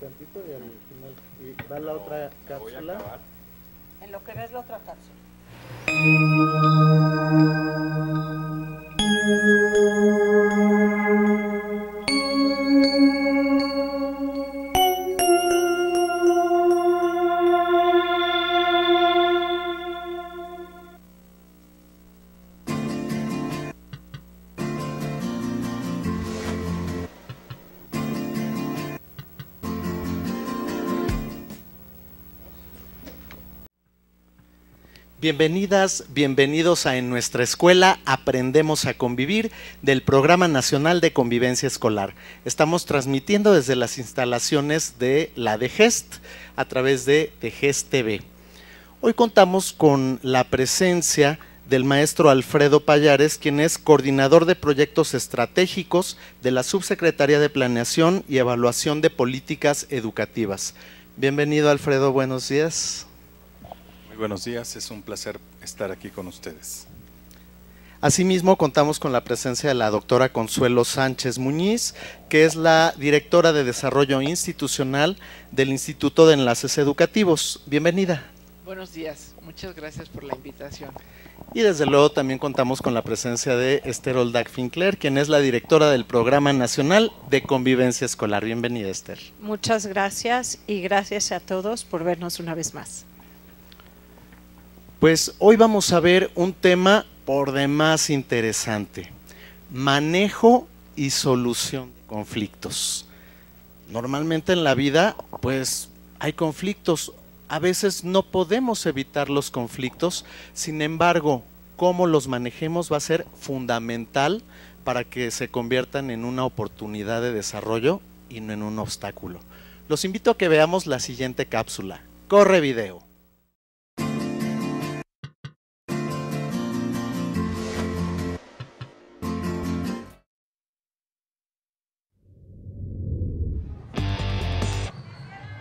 tantito y al final. Y va la otra cápsula. En lo que ves la otra cápsula. Bienvenidas, bienvenidos a En nuestra escuela Aprendemos a Convivir del Programa Nacional de Convivencia Escolar. Estamos transmitiendo desde las instalaciones de la DGEST a través de DGEST TV. Hoy contamos con la presencia del maestro Alfredo Payares, quien es coordinador de proyectos estratégicos de la Subsecretaría de Planeación y Evaluación de Políticas Educativas. Bienvenido Alfredo, buenos días buenos días, es un placer estar aquí con ustedes. Asimismo, contamos con la presencia de la doctora Consuelo Sánchez Muñiz, que es la directora de Desarrollo Institucional del Instituto de Enlaces Educativos. Bienvenida. Buenos días, muchas gracias por la invitación. Y desde luego también contamos con la presencia de Esther Oldac Finkler, quien es la directora del Programa Nacional de Convivencia Escolar. Bienvenida, Esther. Muchas gracias y gracias a todos por vernos una vez más. Pues hoy vamos a ver un tema por demás interesante, manejo y solución de conflictos. Normalmente en la vida, pues hay conflictos, a veces no podemos evitar los conflictos, sin embargo, cómo los manejemos va a ser fundamental para que se conviertan en una oportunidad de desarrollo y no en un obstáculo. Los invito a que veamos la siguiente cápsula. Corre video.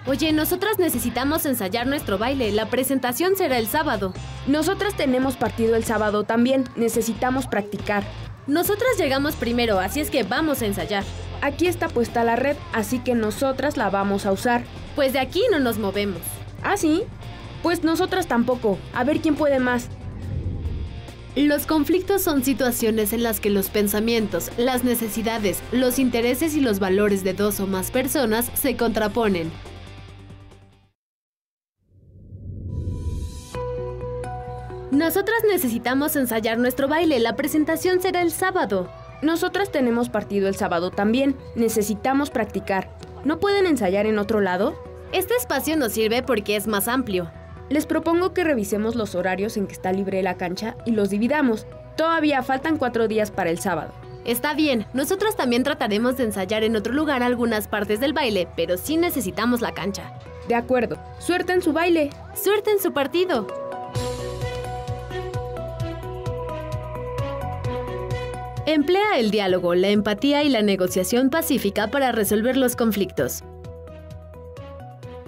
Oye, nosotras necesitamos ensayar nuestro baile. La presentación será el sábado. Nosotras tenemos partido el sábado también. Necesitamos practicar. Nosotras llegamos primero, así es que vamos a ensayar. Aquí está puesta la red, así que nosotras la vamos a usar. Pues de aquí no nos movemos. ¿Ah, sí? Pues nosotras tampoco. A ver quién puede más. Los conflictos son situaciones en las que los pensamientos, las necesidades, los intereses y los valores de dos o más personas se contraponen. Nosotras necesitamos ensayar nuestro baile. La presentación será el sábado. Nosotras tenemos partido el sábado también. Necesitamos practicar. ¿No pueden ensayar en otro lado? Este espacio nos sirve porque es más amplio. Les propongo que revisemos los horarios en que está libre la cancha y los dividamos. Todavía faltan cuatro días para el sábado. Está bien, nosotras también trataremos de ensayar en otro lugar algunas partes del baile, pero sí necesitamos la cancha. De acuerdo. Suerte en su baile. Suerte en su partido. Emplea el diálogo, la empatía y la negociación pacífica para resolver los conflictos.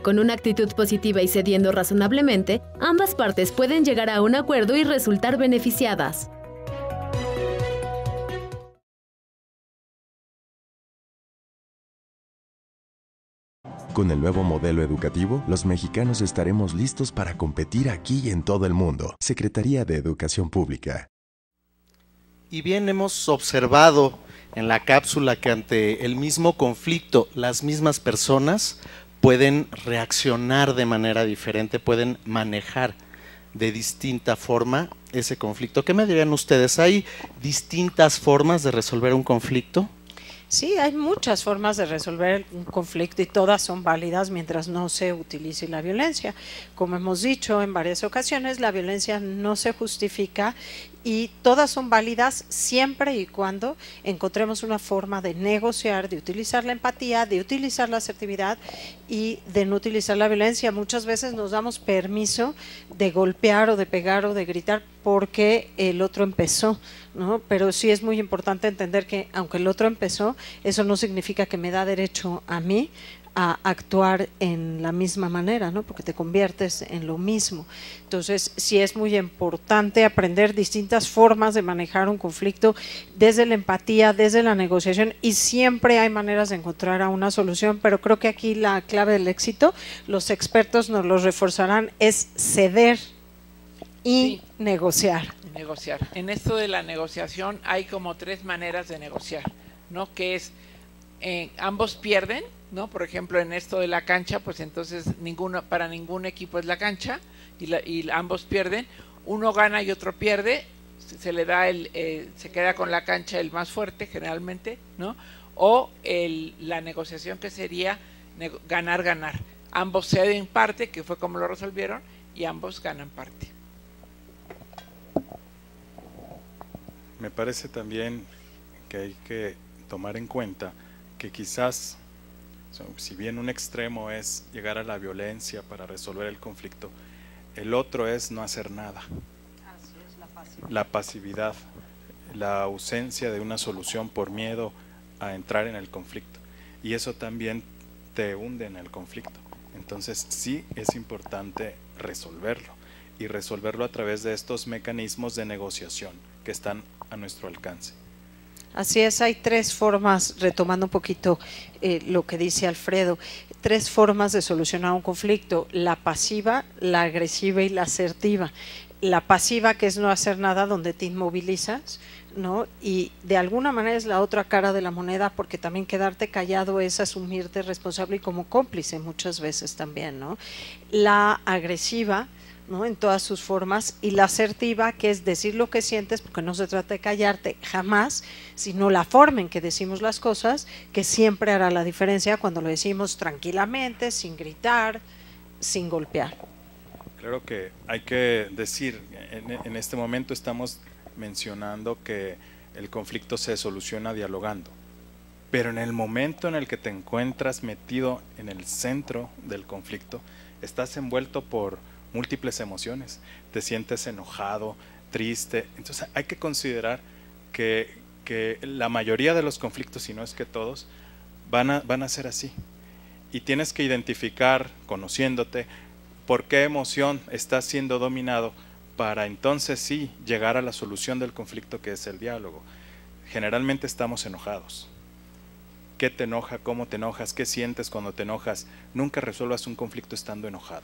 Con una actitud positiva y cediendo razonablemente, ambas partes pueden llegar a un acuerdo y resultar beneficiadas. Con el nuevo modelo educativo, los mexicanos estaremos listos para competir aquí y en todo el mundo. Secretaría de Educación Pública. Y bien hemos observado en la cápsula que ante el mismo conflicto las mismas personas pueden reaccionar de manera diferente, pueden manejar de distinta forma ese conflicto. ¿Qué me dirían ustedes? ¿Hay distintas formas de resolver un conflicto? Sí, hay muchas formas de resolver un conflicto y todas son válidas mientras no se utilice la violencia. Como hemos dicho en varias ocasiones, la violencia no se justifica y todas son válidas siempre y cuando encontremos una forma de negociar, de utilizar la empatía, de utilizar la asertividad y de no utilizar la violencia. Muchas veces nos damos permiso de golpear o de pegar o de gritar porque el otro empezó, ¿no? Pero sí es muy importante entender que aunque el otro empezó, eso no significa que me da derecho a mí a actuar en la misma manera, ¿no? Porque te conviertes en lo mismo. Entonces, sí es muy importante aprender distintas formas de manejar un conflicto desde la empatía, desde la negociación y siempre hay maneras de encontrar una solución, pero creo que aquí la clave del éxito, los expertos nos lo reforzarán, es ceder y negociar. Negociar. En esto de la negociación hay como tres maneras de negociar, ¿no? Que es eh, ambos pierden, ¿no? Por ejemplo, en esto de la cancha, pues entonces ninguno, para ningún equipo es la cancha y, ambos pierden. Uno gana y otro pierde. Se, le da el, eh, se queda con la cancha el más fuerte generalmente, ¿no? O el, la negociación que sería ganar, ganar. Ambos ceden parte, que fue como lo resolvieron, y ambos ganan parte. Me parece también que hay que tomar en cuenta que quizás, si bien un extremo es llegar a la violencia para resolver el conflicto, el otro es no hacer nada. la, pasividad. la ausencia de una solución por miedo a entrar en el conflicto. Y eso también te hunde en el conflicto. Entonces sí es importante resolverlo y resolverlo a través de estos mecanismos de negociación que están a nuestro alcance. Así es, hay tres formas, retomando un poquito eh, lo que dice Alfredo, tres formas de solucionar un conflicto, la pasiva, la agresiva y la asertiva. La pasiva, que es no hacer nada, donde te inmovilizas, ¿no? Y de alguna manera es la otra cara de la moneda, porque también quedarte callado es asumirte responsable y como cómplice muchas veces también, ¿no? La agresiva, en todas sus formas, y la asertiva, que es decir lo que sientes, porque no se trata de callarte jamás, sino la forma en que decimos las cosas, que siempre hará la diferencia cuando lo decimos tranquilamente, sin gritar, sin golpear. Claro que hay que decir, en, en este momento estamos mencionando que el conflicto se soluciona dialogando, pero en el momento en el que te encuentras metido en el centro del conflicto, estás envuelto por múltiples emociones. Te sientes enojado, triste. Entonces hay que considerar que, la mayoría de los conflictos, si no es que todos, van a, van a ser así. Y tienes que identificar, conociéndote, por qué emoción estás siendo dominado para entonces sí llegar a la solución del conflicto que es el diálogo. Generalmente estamos enojados. ¿Qué te enoja? ¿Cómo te enojas? ¿Qué sientes cuando te enojas? Nunca resuelvas un conflicto estando enojado.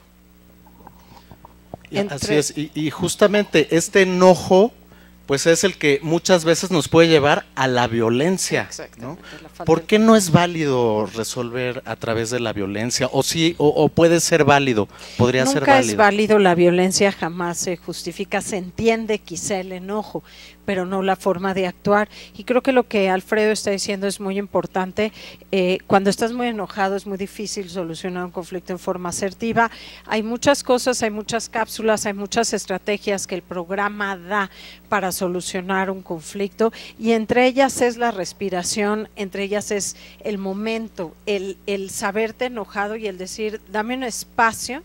Así es, y, justamente este enojo, pues es el que muchas veces nos puede llevar a la violencia. ¿no? ¿Por qué no es válido resolver a través de la violencia? O sí, o, puede ser válido, podría ser válido. Nunca es válido la violencia, jamás se justifica, se entiende quizá el enojo, pero no la forma de actuar. Y creo que lo que Alfredo está diciendo es muy importante. Eh, cuando estás muy enojado es muy difícil solucionar un conflicto en forma asertiva. Hay muchas cosas, hay muchas cápsulas, hay muchas estrategias que el programa da para solucionar un conflicto y entre ellas es la respiración, entre ellas es el momento, el, el saberte enojado y el decir, dame un espacio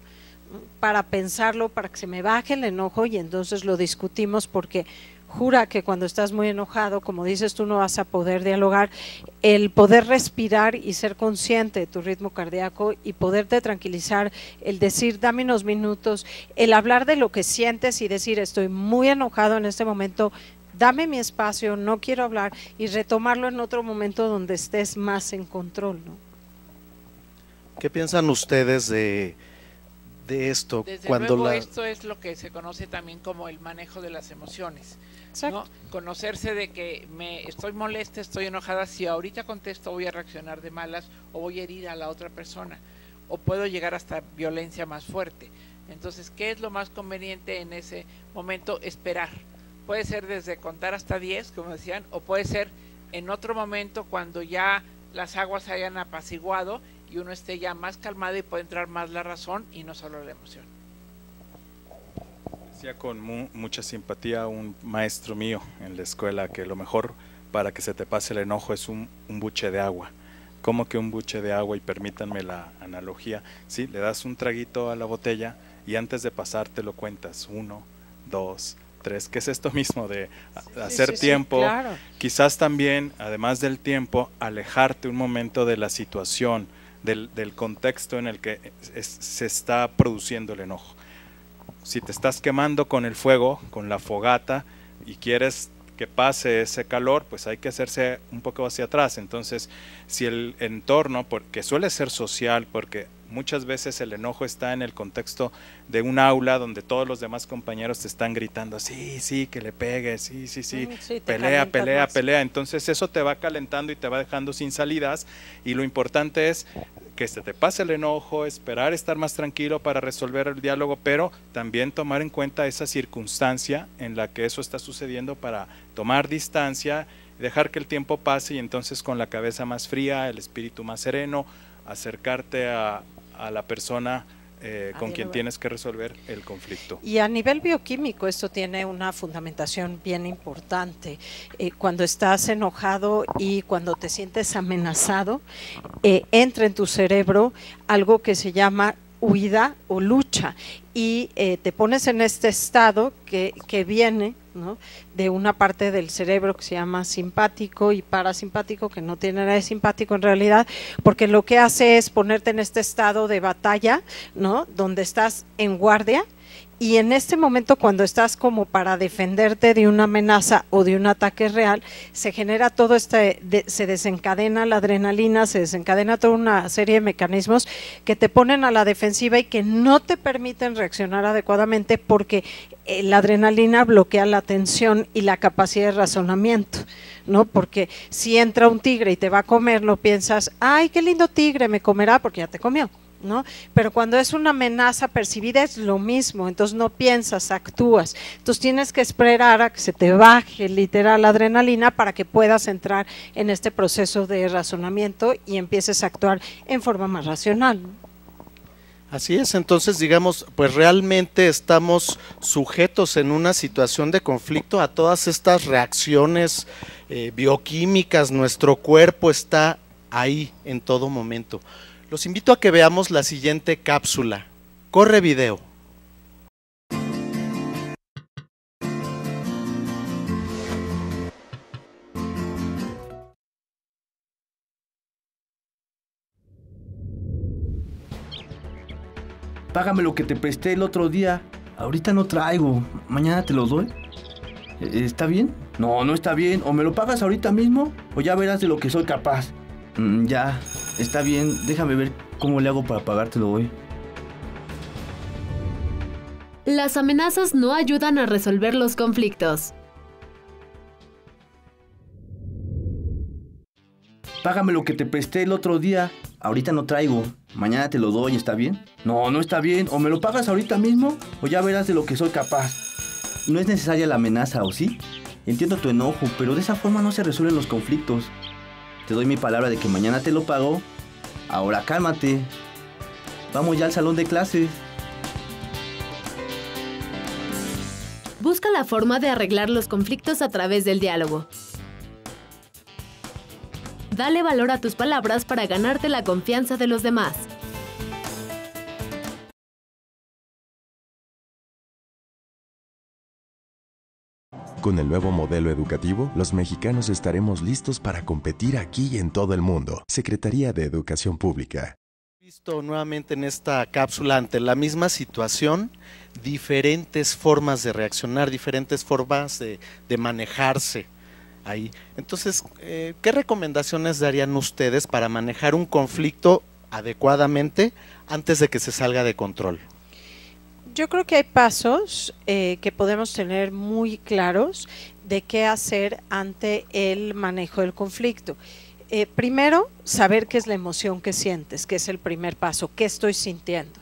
para pensarlo, para que se me baje el enojo y entonces lo discutimos porque jura que cuando estás muy enojado, como dices tú, no vas a poder dialogar, el poder respirar y ser consciente de tu ritmo cardíaco y poderte tranquilizar, el decir, dame unos minutos, el hablar de lo que sientes y decir, estoy muy enojado en este momento, dame mi espacio, no quiero hablar y retomarlo en otro momento donde estés más en control. ¿no? ¿Qué piensan ustedes de, de esto? Desde cuando luego, esto es lo que se conoce también como el manejo de las emociones. ¿No? Conocerse de que me estoy molesta, estoy enojada, si ahorita contesto voy a reaccionar de malas o voy a herir a la otra persona o puedo llegar hasta violencia más fuerte. Entonces, ¿qué es lo más conveniente en ese momento? Esperar. Puede ser desde contar hasta 10, como decían, o puede ser en otro momento cuando ya las aguas hayan apaciguado y uno esté ya más calmado y puede entrar más la razón y no solo la emoción con mucha simpatía un maestro mío en la escuela que lo mejor para que se te pase el enojo es un, buche de agua. como que un buche de agua? Y permítanme la analogía. Sí, le das un traguito a la botella y antes de pasarte lo cuentas. Uno, dos, tres. ¿Qué es esto mismo de hacer tiempo? Quizás también, además del tiempo, alejarte un momento de la situación del, contexto en el que se está produciendo el enojo. Si te estás quemando con el fuego, con la fogata, y quieres que pase ese calor, pues hay que hacerse un poco hacia atrás. Entonces, si el entorno, porque suele ser social, porque muchas veces el enojo está en el contexto de un aula donde todos los demás compañeros te están gritando, sí, sí, que le pegue, sí, sí, sí, mm, pelea, pelea, pelea. Entonces eso te va calentando y te va dejando sin salidas y lo importante es que se te pase el enojo, esperar estar más tranquilo para resolver el diálogo, pero también tomar en cuenta esa circunstancia en la que eso está sucediendo para tomar distancia, dejar que el tiempo pase y entonces con la cabeza más fría, el espíritu más sereno, acercarte a, a la persona eh, con quien tienes que resolver el conflicto. Y a nivel bioquímico esto tiene una fundamentación bien importante. Eh, cuando estás enojado y cuando te sientes amenazado, eh, entra en tu cerebro algo que se llama huida o lucha y te pones en este estado que, que viene de una parte del cerebro que se llama simpático y parasimpático, que no tiene nada de simpático en realidad, porque lo que hace es ponerte en este estado de batalla, ¿no? donde estás en guardia y en este momento, cuando estás como para defenderte de una amenaza o de un ataque real, se genera todo este, se desencadena la adrenalina, se desencadena toda una serie de mecanismos que te ponen a la defensiva y que no te permiten reaccionar adecuadamente porque eh, la adrenalina bloquea la atención y la capacidad de razonamiento. ¿no? Porque si entra un tigre y te va a comer, no piensas, ay, qué lindo tigre, me comerá porque ya te comió. Pero cuando es una amenaza percibida es lo mismo, entonces no piensas, actúas. Entonces tienes que esperar a que se te baje literal la adrenalina para que puedas entrar en este proceso de razonamiento y empieces a actuar en forma más racional. Así es, entonces digamos, pues realmente estamos sujetos en una situación de conflicto a todas estas reacciones eh, bioquímicas, nuestro cuerpo está ahí en todo momento. Los invito a que veamos la siguiente cápsula. Corre video. Págame lo que te presté el otro día. Ahorita no traigo. Mañana te lo doy. ¿E-, ¿Está bien? No, no está bien. O me lo pagas ahorita mismo o ya verás de lo que soy capaz. Mm, ya, está bien, déjame ver cómo le hago para pagártelo hoy. Las amenazas no ayudan a resolver los conflictos. Págame lo que te presté el otro día. Ahorita no traigo. Mañana te lo doy, ¿está bien? No, no está bien. O me lo pagas ahorita mismo o ya verás de lo que soy capaz. No es necesaria la amenaza, ¿o sí? Entiendo tu enojo, pero de esa forma no se resuelven los conflictos. Te doy mi palabra de que mañana te lo pago. Ahora cálmate. Vamos ya al salón de clases. Busca la forma de arreglar los conflictos a través del diálogo. Dale valor a tus palabras para ganarte la confianza de los demás. Con el nuevo modelo educativo, los mexicanos estaremos listos para competir aquí y en todo el mundo. Secretaría de Educación Pública. Visto nuevamente en esta cápsula ante la misma situación, diferentes formas de reaccionar, diferentes formas de, manejarse ahí. Entonces, eh, ¿qué recomendaciones darían ustedes para manejar un conflicto adecuadamente antes de que se salga de control? Yo creo que hay pasos eh, que podemos tener muy claros de qué hacer ante el manejo del conflicto. Eh, primero, saber qué es la emoción que sientes, que es el primer paso, qué estoy sintiendo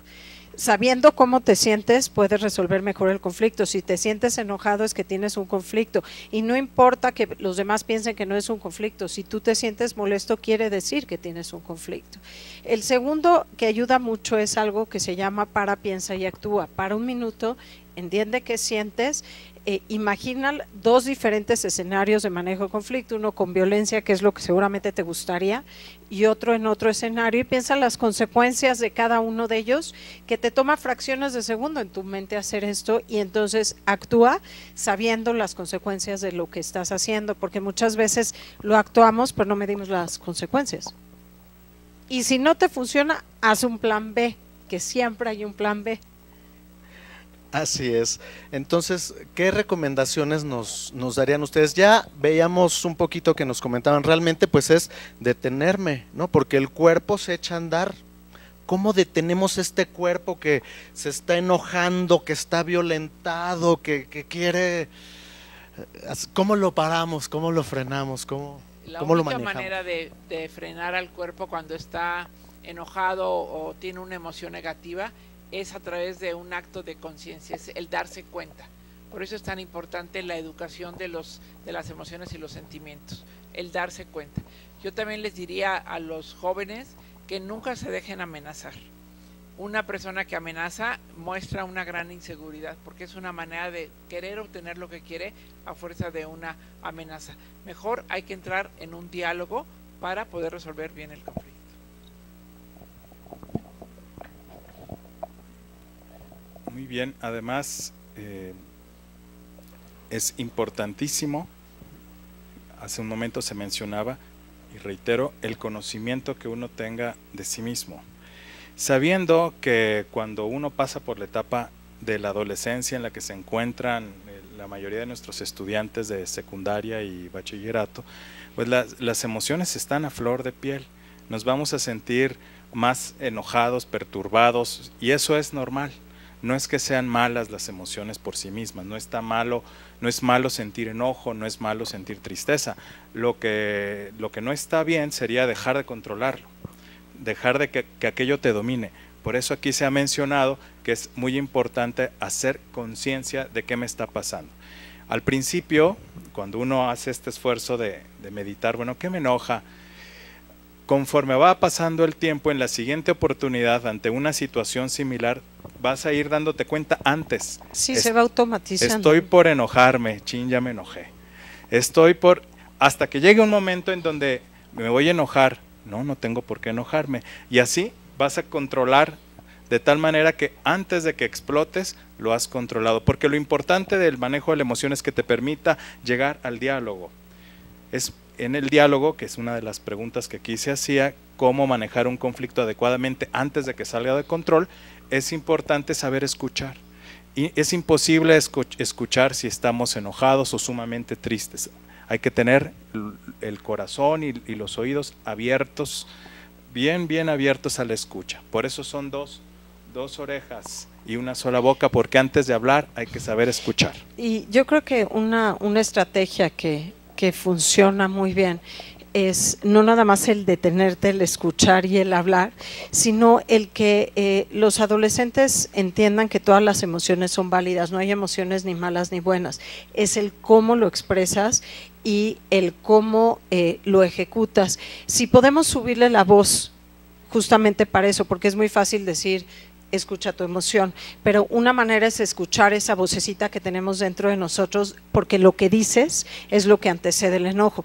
sabiendo cómo te sientes, puedes resolver mejor el conflicto. Si te sientes enojado es que tienes un conflicto. Y no importa que los demás piensen que no es un conflicto. Si tú te sientes molesto, quiere decir que tienes un conflicto. El segundo que ayuda mucho es algo que se llama para, piensa y actúa. Para un minuto, entiende qué sientes eh, imagina dos diferentes escenarios de manejo de conflicto, uno con violencia, que es lo que seguramente te gustaría, y otro en otro escenario, y piensa las consecuencias de cada uno de ellos, que te toma fracciones de segundo en tu mente hacer esto, y entonces actúa sabiendo las consecuencias de lo que estás haciendo, porque muchas veces lo actuamos, pero no medimos las consecuencias. Y si no te funciona, haz un plan B, que siempre hay un plan B. Así es. Entonces, ¿qué recomendaciones nos, nos darían ustedes? Ya veíamos un poquito que nos comentaban, realmente pues es detenerme, ¿no? Porque el cuerpo se echa a andar. ¿Cómo detenemos este cuerpo que se está enojando, que está violentado, que, que quiere... ¿Cómo lo paramos? ¿Cómo lo frenamos? ¿Cómo, La cómo lo única manejamos? manera de, de frenar al cuerpo cuando está enojado o tiene una emoción negativa es a través de un acto de conciencia, es el darse cuenta. Por eso es tan importante la educación de, los, de las emociones y los sentimientos, el darse cuenta. Yo también les diría a los jóvenes que nunca se dejen amenazar. Una persona que amenaza muestra una gran inseguridad porque es una manera de querer obtener lo que quiere a fuerza de una amenaza. Mejor hay que entrar en un diálogo para poder resolver bien el conflicto. Muy bien, además eh, es importantísimo, hace un momento se mencionaba, y reitero, el conocimiento que uno tenga de sí mismo. Sabiendo que cuando uno pasa por la etapa de la adolescencia en la que se encuentran eh, la mayoría de nuestros estudiantes de secundaria y bachillerato, pues las, las emociones están a flor de piel. Nos vamos a sentir más enojados, perturbados, y eso es normal no es que sean malas las emociones por sí mismas, no está malo, no es malo sentir enojo, no es malo sentir tristeza. Lo que, lo que no está bien sería dejar de controlarlo, dejar de que, que aquello te domine. Por eso aquí se ha mencionado que es muy importante hacer conciencia de qué me está pasando. Al principio, cuando uno hace este esfuerzo de, de meditar, bueno, ¿qué me enoja? Conforme va pasando el tiempo, en la siguiente oportunidad, ante una situación similar, vas a ir dándote cuenta antes. Sí, Es- se va automatizando. Estoy por enojarme, chin, ya me enojé. Estoy por, hasta que llegue un momento en donde me voy a enojar. No, no tengo por qué enojarme. Y así vas a controlar de tal manera que antes de que explotes, lo has controlado. Porque lo importante del manejo de la emoción es que te permita llegar al diálogo. Es en el diálogo, que es una de las preguntas que aquí se hacía, cómo manejar un conflicto adecuadamente antes de que salga de control, es importante saber escuchar. Y es imposible escu- escuchar si estamos enojados o sumamente tristes. Hay que tener el corazón y, y los oídos abiertos, bien, bien abiertos a la escucha. Por eso son dos, dos orejas y una sola boca, porque antes de hablar hay que saber escuchar. Y yo creo que una, una estrategia que, que funciona muy bien es no nada más el detenerte, el escuchar y el hablar, sino el que eh, los adolescentes entiendan que todas las emociones son válidas, no hay emociones ni malas ni buenas, es el cómo lo expresas y el cómo eh, lo ejecutas. Si podemos subirle la voz justamente para eso, porque es muy fácil decir, escucha tu emoción, pero una manera es escuchar esa vocecita que tenemos dentro de nosotros, porque lo que dices es lo que antecede el enojo.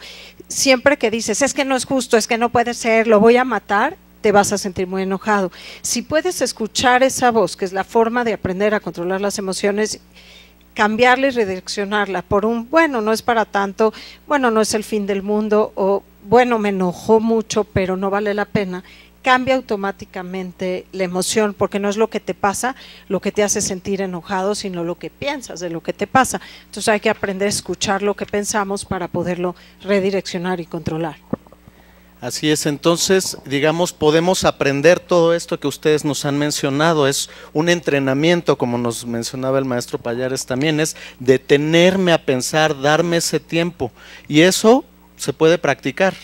Siempre que dices, es que no es justo, es que no puede ser, lo voy a matar, te vas a sentir muy enojado. Si puedes escuchar esa voz, que es la forma de aprender a controlar las emociones, cambiarla y redireccionarla por un, bueno, no es para tanto, bueno, no es el fin del mundo, o bueno, me enojó mucho, pero no vale la pena, cambia automáticamente la emoción, porque no es lo que te pasa lo que te hace sentir enojado, sino lo que piensas de lo que te pasa. Entonces hay que aprender a escuchar lo que pensamos para poderlo redireccionar y controlar. Así es, entonces, digamos, podemos aprender todo esto que ustedes nos han mencionado. Es un entrenamiento, como nos mencionaba el maestro Payares también, es detenerme a pensar, darme ese tiempo. Y eso se puede practicar.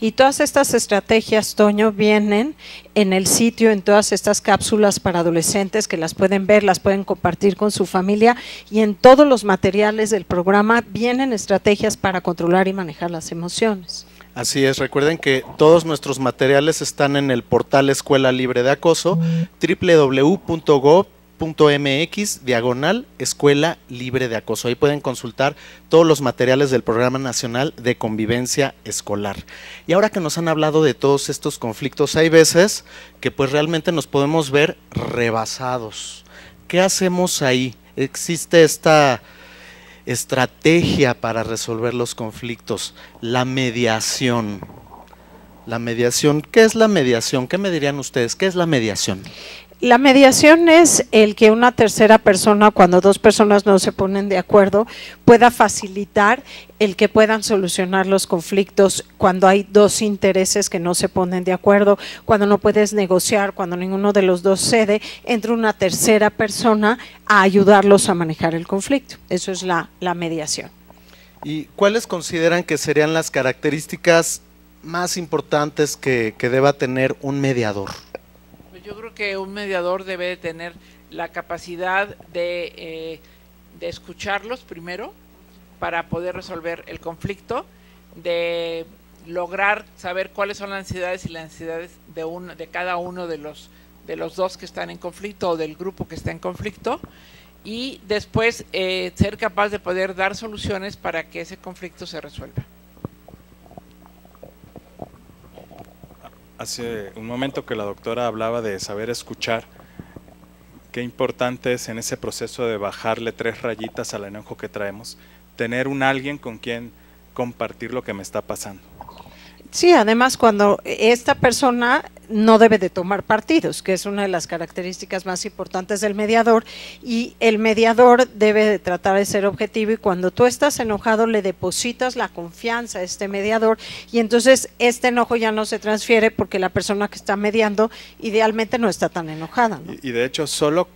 Y todas estas estrategias, Toño, vienen en el sitio, en todas estas cápsulas para adolescentes que las pueden ver, las pueden compartir con su familia y en todos los materiales del programa vienen estrategias para controlar y manejar las emociones. Así es, recuerden que todos nuestros materiales están en el portal Escuela Libre de Acoso, www.gov.mx, diagonal Escuela Libre de Acoso. Ahí pueden consultar todos los materiales del Programa Nacional de Convivencia Escolar. Y ahora que nos han hablado de todos estos conflictos, hay veces que pues realmente nos podemos ver rebasados. ¿Qué hacemos ahí? Existe esta estrategia para resolver los conflictos, la mediación. La mediación, ¿qué es la mediación? ¿Qué me dirían ustedes? ¿Qué es la mediación? La mediación es el que una tercera persona, cuando dos personas no se ponen de acuerdo, pueda facilitar el que puedan solucionar los conflictos cuando hay dos intereses que no se ponen de acuerdo, cuando no puedes negociar, cuando ninguno de los dos cede, entra una tercera persona a ayudarlos a manejar el conflicto. Eso es la, mediación. ¿Y cuáles consideran que serían las características más importantes que, que deba tener un mediador? Yo creo que un mediador debe de tener la capacidad de, eh, de escucharlos primero para poder resolver el conflicto, de lograr saber cuáles son las ansiedades y las ansiedades de, uno, de cada uno de los, de los dos que están en conflicto o del grupo que está en conflicto y después eh, ser capaz de poder dar soluciones para que ese conflicto se resuelva. Hace un momento que la doctora hablaba de saber escuchar, qué importante es en ese proceso de bajarle tres rayitas al enojo que traemos, tener un alguien con quien compartir lo que me está pasando. Sí, además cuando esta persona no debe de tomar partidos, que es una de las características más importantes del mediador, y el mediador debe de tratar de ser objetivo y cuando tú estás enojado le depositas la confianza a este mediador y entonces este enojo ya no se transfiere porque la persona que está mediando idealmente no está tan enojada. Y, y de hecho solo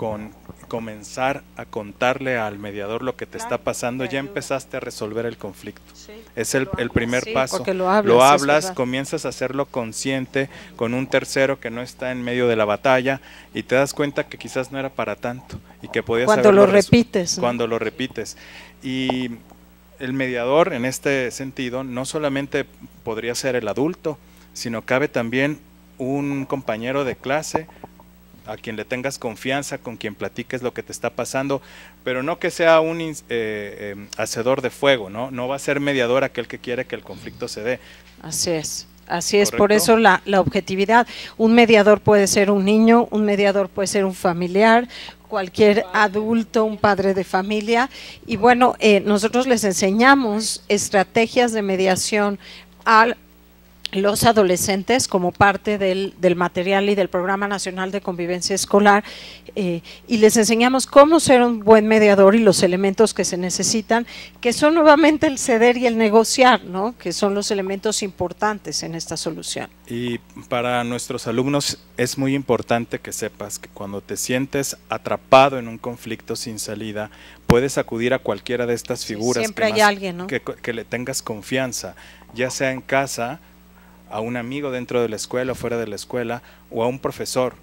con comenzar a contarle al mediador lo que te está pasando, ya empezaste a resolver el conflicto. es el, el primer paso. Lo hablas, lo hablas comienzas a hacerlo consciente con un tercero que no está en medio de la batalla y te das cuenta que quizás no era para tanto y que podías cuando lo repites. Cuando lo repites. Y el mediador en este sentido no solamente podría ser el adulto, sino cabe también un compañero de clase, a quien le tengas confianza, con quien platiques lo que te está pasando, pero no que sea un eh, eh, hacedor de fuego, ¿no? No va a ser mediador aquel que quiere que el conflicto se dé. Así es. Así es, por eso la, la, objetividad. Un mediador puede ser un niño, un mediador puede ser un familiar, cualquier adulto, un padre de familia. Y bueno, eh, nosotros les enseñamos estrategias de mediación al los adolescentes como parte del, del, material y del Programa Nacional de Convivencia Escolar eh, y les enseñamos cómo ser un buen mediador y los elementos que se necesitan, que son nuevamente el ceder y el negociar, ¿no? que son los elementos importantes en esta solución. Y para nuestros alumnos es muy importante que sepas que cuando te sientes atrapado en un conflicto sin salida, puedes acudir a cualquiera de estas figuras. Sí, siempre hay alguien, ¿no? que, que le tengas confianza, ya sea en casa, a un amigo dentro de la escuela o fuera de la escuela o a un profesor.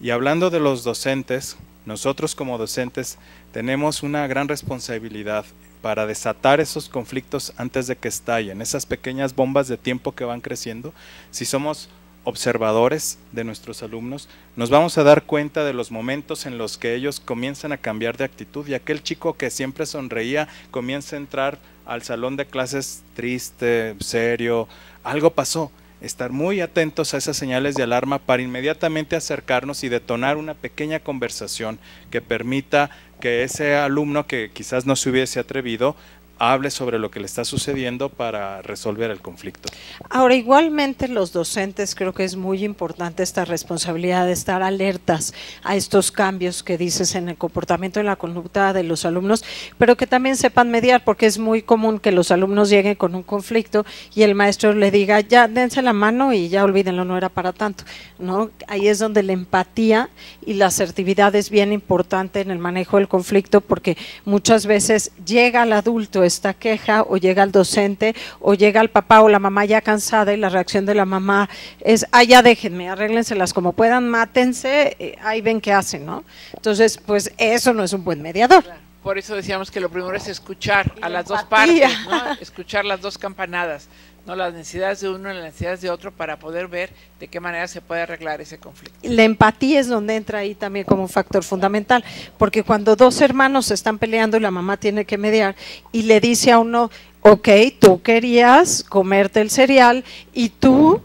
Y hablando de los docentes, nosotros como docentes tenemos una gran responsabilidad para desatar esos conflictos antes de que estallen, esas pequeñas bombas de tiempo que van creciendo. Si somos observadores de nuestros alumnos, nos vamos a dar cuenta de los momentos en los que ellos comienzan a cambiar de actitud y aquel chico que siempre sonreía comienza a entrar al salón de clases triste, serio, algo pasó estar muy atentos a esas señales de alarma para inmediatamente acercarnos y detonar una pequeña conversación que permita que ese alumno que quizás no se hubiese atrevido hable sobre lo que le está sucediendo para resolver el conflicto. Ahora, igualmente los docentes creo que es muy importante esta responsabilidad de estar alertas a estos cambios que dices en el comportamiento y la conducta de los alumnos, pero que también sepan mediar, porque es muy común que los alumnos lleguen con un conflicto y el maestro le diga, ya dense la mano y ya olvídenlo, no era para tanto. ¿no? Ahí es donde la empatía y la asertividad es bien importante en el manejo del conflicto, porque muchas veces llega al adulto esta queja o llega al docente o llega al papá o la mamá ya cansada y la reacción de la mamá es, ah, ya déjenme, arréglenselas como puedan, mátense, eh, ahí ven qué hacen, ¿no? Entonces, pues eso no es un buen mediador. Por eso decíamos que lo primero es escuchar a las dos partes, ¿no? escuchar las dos campanadas no las necesidades de uno y las necesidades de otro para poder ver de qué manera se puede arreglar ese conflicto. La empatía es donde entra ahí también como un factor fundamental, porque cuando dos hermanos se están peleando y la mamá tiene que mediar y le dice a uno, ok, tú querías comerte el cereal y tú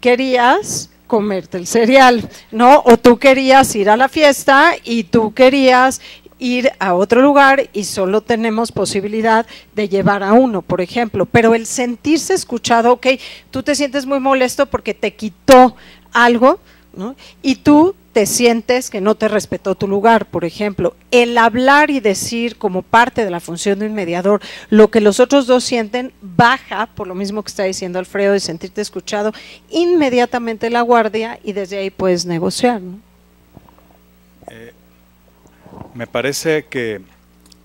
querías comerte el cereal, ¿no? O tú querías ir a la fiesta y tú querías ir a otro lugar y solo tenemos posibilidad de llevar a uno, por ejemplo. Pero el sentirse escuchado, ok, tú te sientes muy molesto porque te quitó algo, ¿no? Y tú te sientes que no te respetó tu lugar, por ejemplo. El hablar y decir como parte de la función de un mediador lo que los otros dos sienten baja, por lo mismo que está diciendo Alfredo, de sentirte escuchado, inmediatamente la guardia y desde ahí puedes negociar. Eh, me parece que,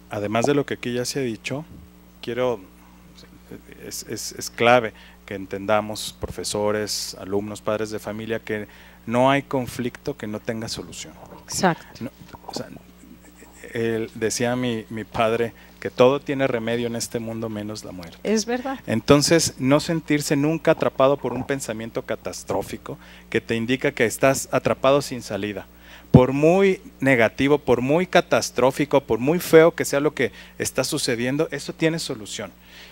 además de lo que aquí ya se ha dicho, quiero, es, es clave que entendamos, profesores, alumnos, padres de familia, que no hay conflicto que no tenga solución. Exacto. él, decía mi, mi padre que todo tiene remedio en este mundo menos la muerte. Es verdad. Entonces, no sentirse nunca atrapado por un pensamiento catastrófico que te indica que estás atrapado sin salida. Por muy negativo, por muy catastrófico, por muy feo que sea lo que está sucediendo, eso tiene solución.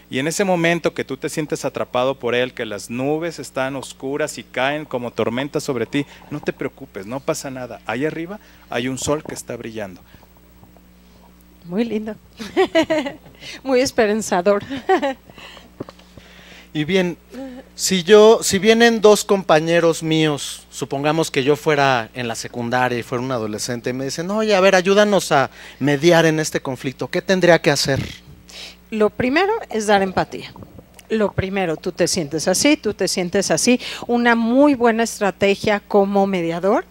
Y en ese momento que tú te sientes atrapado por Él, que las nubes están oscuras y caen como tormentas sobre ti, no te preocupes, no pasa nada. Ahí arriba hay un sol que está brillando. Muy lindo, muy esperanzador. Y bien, si yo, si vienen dos compañeros míos, supongamos que yo fuera en la secundaria y fuera un adolescente, y me dicen, oye, a ver, ayúdanos a mediar en este conflicto, ¿qué tendría que hacer? lo primero es dar empatía. Lo primero, tú te sientes así, tú te sientes así. Una muy buena estrategia como mediador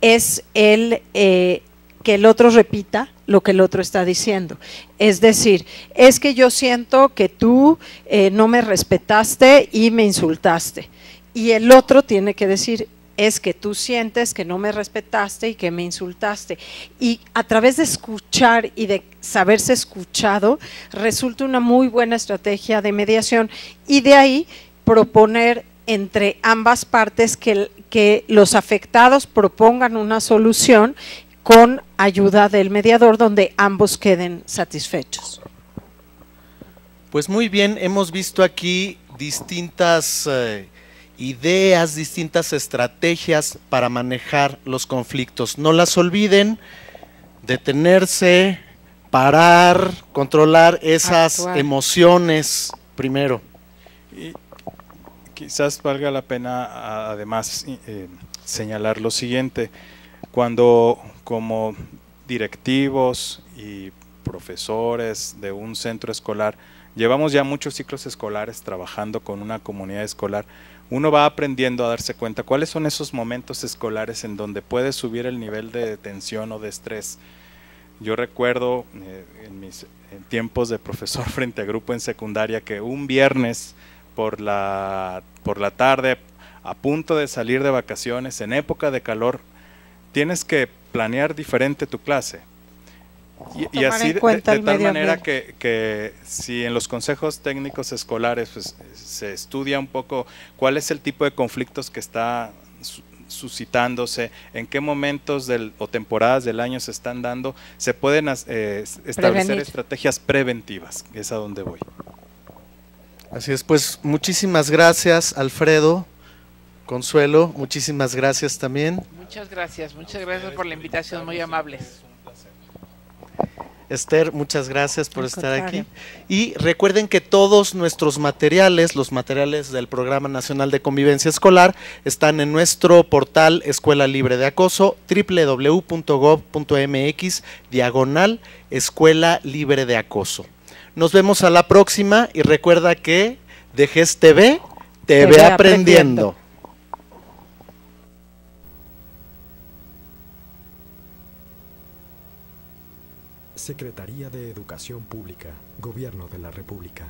es el eh, que el otro repita lo que el otro está diciendo. Es decir, es que yo siento que tú eh, no me respetaste y me insultaste. Y el otro tiene que decir, es que tú sientes que no me respetaste y que me insultaste. Y a través de escuchar y de saberse escuchado, resulta una muy buena estrategia de mediación y de ahí proponer entre ambas partes que, que los afectados propongan una solución con ayuda del mediador donde ambos queden satisfechos. Pues muy bien, hemos visto aquí distintas... Eh, ideas, distintas estrategias para manejar los conflictos. No las olviden, detenerse, parar, controlar esas emociones primero. Y quizás valga la pena además eh, señalar lo siguiente, cuando como directivos y profesores de un centro escolar, llevamos ya muchos ciclos escolares trabajando con una comunidad escolar, uno va aprendiendo a darse cuenta cuáles son esos momentos escolares en donde puede subir el nivel de tensión o de estrés. Yo recuerdo eh, en mis tiempos de profesor frente a grupo en secundaria que un viernes por la, por la tarde, a punto de salir de vacaciones, en época de calor, tienes que planear diferente tu clase. Y, así de, tal manera que, si en los consejos técnicos escolares pues, se estudia un poco cuál es el tipo de conflictos que está suscitándose, en qué momentos del, o temporadas del año se están dando, se pueden eh, establecer estrategias preventivas, es a donde voy. Así es, pues muchísimas gracias Alfredo, Consuelo, muchísimas gracias también. Muchas gracias, muchas gracias por la invitación, muy amables. Esther, muchas gracias por estar aquí. Y recuerden que todos nuestros materiales, los materiales del Programa Nacional de Convivencia Escolar, están en nuestro portal Escuela Libre de Acoso, www.gov.mx, diagonal Escuela Libre de Acoso. Nos vemos a la próxima y recuerda que Dejes TV, te, ve aprendiendo. Secretaría de Educación Pública, Gobierno de la República.